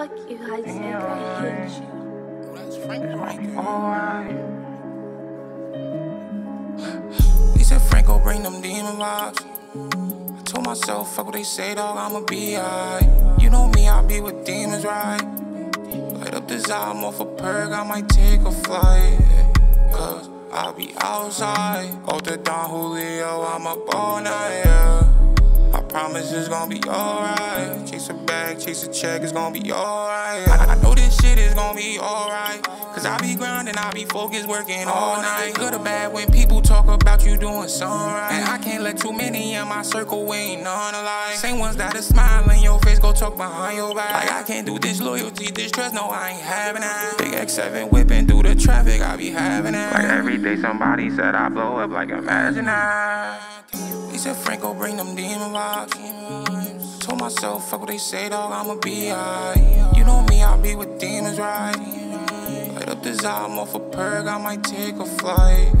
Fuck you, I said I hate you. That's Franko right there. Alright. He said Franko bring them demon vibes. I told myself, fuck what they say, dog, I'ma be alright. You know me, I'll be with demons, right? Light up this album off a perk, I might take a flight. Cause I'll be outside. Off the Don Julio, I'm up all night, yeah. I promise it's gonna be alright. Chase a bag, chase a check, it's gonna be alright. I, I know this shit is gonna be alright. Cause I be grinding, I be focused, working all night. Good or bad when people talk about you doing something right. And I can't let too many in my circle, we ain't none alike. Same ones that are smiling, your face go talk behind your back. Like I can't do this loyalty, this trust, no, I ain't having that. Big X7 whipping through the traffic, I be having that. Like every day somebody said I blow up, like imagine that. He said Franko bring them demon vibes. Myself, fuck what they say, dog, I'ma be alright. You know me, I'll be with demons, right? Light up this album off a perk, I might take a flight.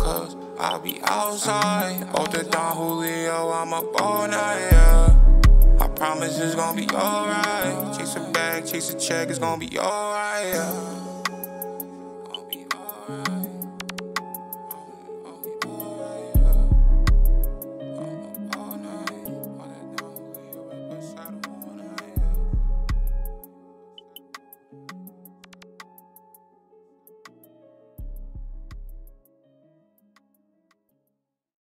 Cause I'll be outside. Off the Don Julio, I'm up all night, yeah. I promise it's gonna be alright. Chase a bag, chase a check, it's gonna be alright, yeah. Gonna be alright.